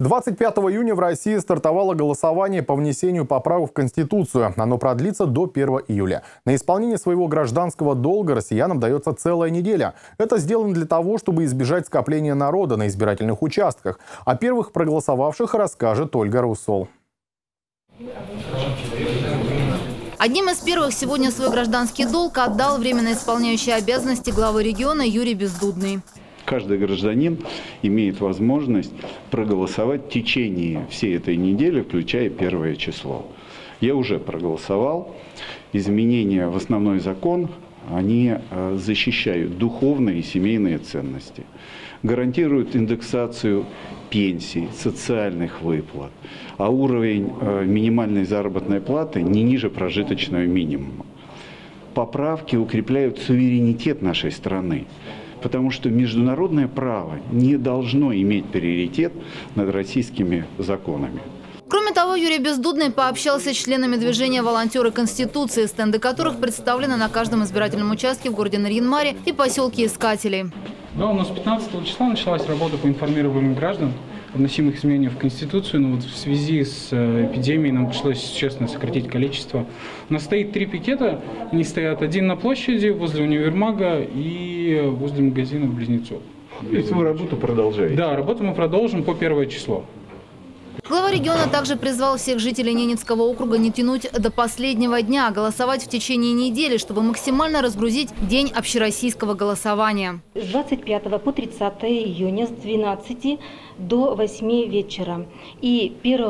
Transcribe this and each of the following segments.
25 июня в России стартовало голосование по внесению поправок в Конституцию. Оно продлится до 1 июля. На исполнение своего гражданского долга россиянам дается целая неделя. Это сделано для того, чтобы избежать скопления народа на избирательных участках. О первых проголосовавших расскажет Ольга Русол. Одним из первых сегодня свой гражданский долг отдал временно исполняющий обязанности главы региона Юрий Бездудный. Каждый гражданин имеет возможность проголосовать в течение всей этой недели, включая первое число. Я уже проголосовал. Изменения в основной закон, они э, защищают духовные и семейные ценности, гарантируют индексацию пенсий, социальных выплат, а уровень э, минимальной заработной платы не ниже прожиточного минимума. Поправки укрепляют суверенитет нашей страны потому что международное право не должно иметь приоритет над российскими законами. Кроме того, Юрий Бездудный пообщался с членами движения «Волонтеры Конституции», стенды которых представлены на каждом избирательном участке в городе Нарьинмаре и поселке Искателей. Да, у нас 15 числа началась работа по информированию граждан вносимых изменений в Конституцию, но вот в связи с э, эпидемией нам пришлось, честно, сократить количество. У нас стоит три пикета, они стоят один на площади, возле универмага и возле магазина Близнецов. Есть вы работу продолжаете? Да, работу мы продолжим по первое число. Глава региона также призвал всех жителей Ненецкого округа не тянуть до последнего дня, а голосовать в течение недели, чтобы максимально разгрузить день общероссийского голосования. С 25 по 30 июня с 12 до 8 вечера. И 1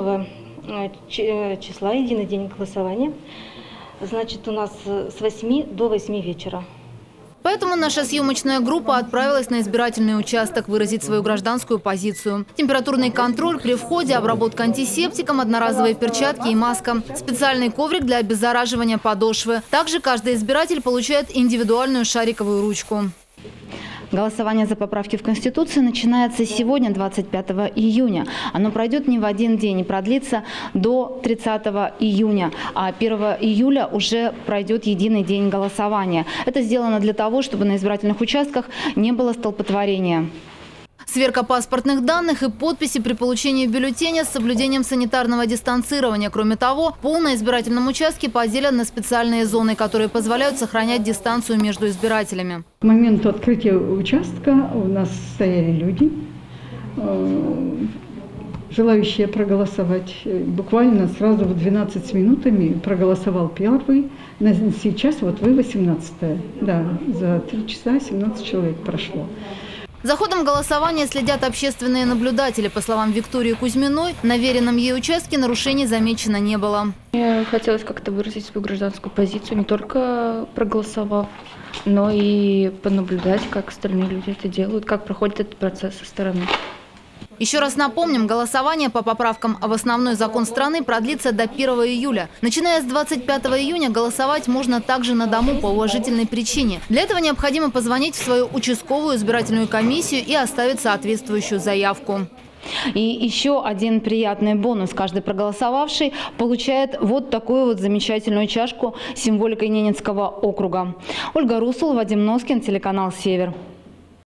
э, э, числа, единый день голосования, значит у нас с 8 до 8 вечера. Поэтому наша съемочная группа отправилась на избирательный участок выразить свою гражданскую позицию. Температурный контроль при входе, обработка антисептиком, одноразовые перчатки и маска. Специальный коврик для обеззараживания подошвы. Также каждый избиратель получает индивидуальную шариковую ручку. Голосование за поправки в Конституцию начинается сегодня, 25 июня. Оно пройдет не в один день и продлится до 30 июня. А 1 июля уже пройдет единый день голосования. Это сделано для того, чтобы на избирательных участках не было столпотворения. Сверка паспортных данных и подписи при получении бюллетеня с соблюдением санитарного дистанцирования. Кроме того, пол на избирательном участке поделен на специальные зоны, которые позволяют сохранять дистанцию между избирателями. К моменту открытия участка у нас стояли люди, э, желающие проголосовать. Буквально сразу в 12 минутами проголосовал первый. Сейчас вот вы 18 -е. Да, за 3 часа 17 человек прошло. За ходом голосования следят общественные наблюдатели. По словам Виктории Кузьминой, на веренном ей участке нарушений замечено не было. Мне хотелось как-то выразить свою гражданскую позицию, не только проголосовав, но и понаблюдать, как остальные люди это делают, как проходит этот процесс со стороны. Еще раз напомним, голосование по поправкам в основной закон страны продлится до 1 июля. Начиная с 25 июня голосовать можно также на дому по уважительной причине. Для этого необходимо позвонить в свою участковую избирательную комиссию и оставить соответствующую заявку. И еще один приятный бонус. Каждый проголосовавший получает вот такую вот замечательную чашку с символикой Ненецкого округа. Ольга Русул, Вадим Носкин, телеканал «Север».